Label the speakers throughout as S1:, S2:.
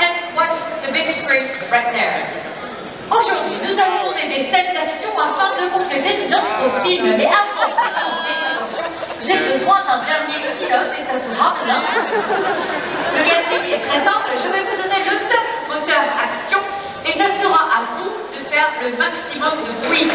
S1: and watch the big screen right there. Aujourd'hui, nous allons tourner des scènes d'action afin de compléter notre film. Mais avant de commencer, j'ai besoin d'un dernier pilote et ça sera plein. Le casting est très simple, je vais vous donner le top moteur action et ça sera à vous de faire le maximum de bruit.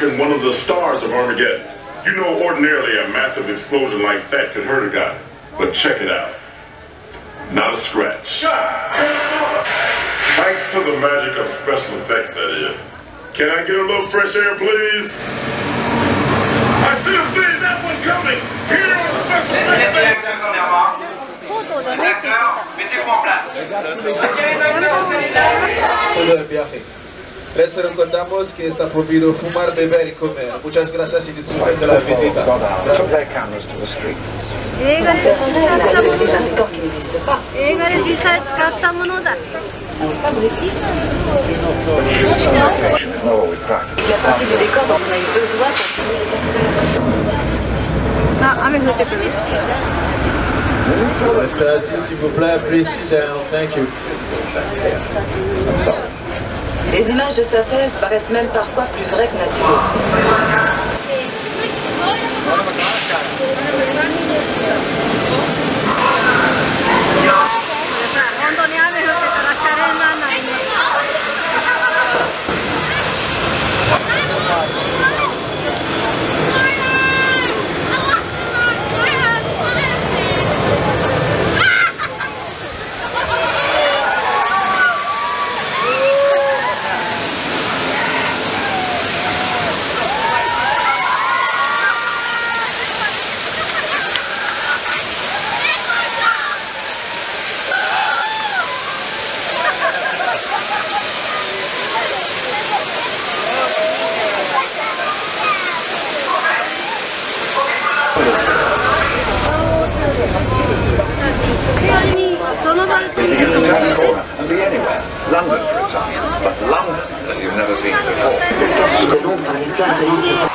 S2: Duncan, one of the stars of Armageddon. You know, ordinarily a massive explosion like that could hurt a guy. But check it out. Not a scratch. Thanks to the magic of special effects, that is. Can I get a little fresh air, please? I should have seen that one coming! Here on the special effects!
S3: Les acteurs, mettez-vous en place.
S4: Les recordamos que está prohibido fumar, beber y comer. Muchas gracias y disculpen de la visita.
S5: Ah, avec
S4: le Anastasia, s'il vous plaît, please sit down. Thank you.
S6: Les images de synthèse paraissent même parfois plus vraies que naturelles.
S5: Some of our things you
S7: can be anywhere. London, for example. But London, as you've never seen before.